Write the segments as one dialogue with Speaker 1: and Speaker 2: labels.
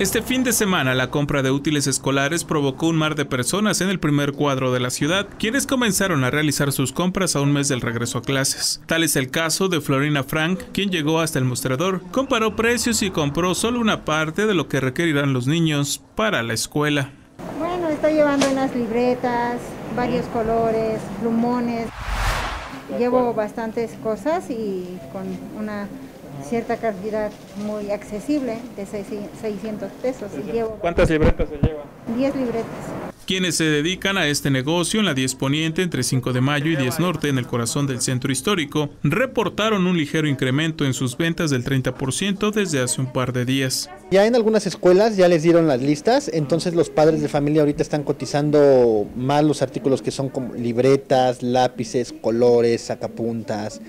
Speaker 1: Este fin de semana la compra de útiles escolares provocó un mar de personas en el primer cuadro de la ciudad, quienes comenzaron a realizar sus compras a un mes del regreso a clases. Tal es el caso de Florina Frank, quien llegó hasta el mostrador, comparó precios y compró solo una parte de lo que requerirán los niños para la escuela.
Speaker 2: Bueno, estoy llevando unas libretas, varios colores, plumones. Llevo bastantes cosas y con una cierta cantidad muy accesible de 600 pesos.
Speaker 1: ¿Cuántas libretas se lleva?
Speaker 2: 10 libretas.
Speaker 1: Quienes se dedican a este negocio en la 10 Poniente entre 5 de mayo y 10 Norte en el corazón del centro histórico reportaron un ligero incremento en sus ventas del 30% desde hace un par de días.
Speaker 3: Ya en algunas escuelas ya les dieron las listas, entonces los padres de familia ahorita están cotizando más los artículos que son como libretas, lápices, colores, sacapuntas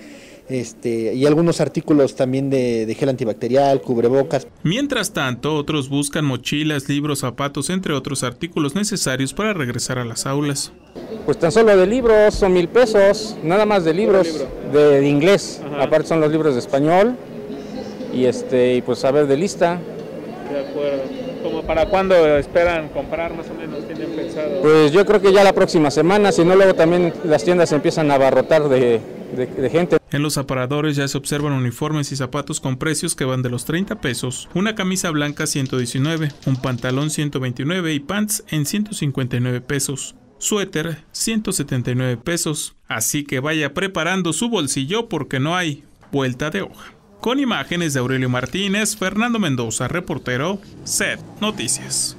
Speaker 3: este, y algunos artículos también de, gel antibacterial, cubrebocas.
Speaker 1: Mientras tanto, otros buscan mochilas, libros, zapatos, entre otros artículos necesarios para regresar a las aulas.
Speaker 4: Pues tan solo de libros son mil pesos, nada más de libros de, inglés. Aparte son los libros de español y este y pues saber de lista.
Speaker 1: De acuerdo. ¿Como para cuándo esperan comprar más o menos? ¿Tienen pensado?
Speaker 4: Pues yo creo que ya la próxima semana, si no luego también las tiendas empiezan a abarrotar
Speaker 1: En los aparadores ya se observan uniformes y zapatos con precios que van de los 30 pesos, una camisa blanca 119, un pantalón 129 y pants en 159 pesos. Suéter 179 pesos. Así que vaya preparando su bolsillo porque no hay vuelta de hoja. Con imágenes de Aurelio Martínez, Fernando Mendoza, reportero, SED Noticias.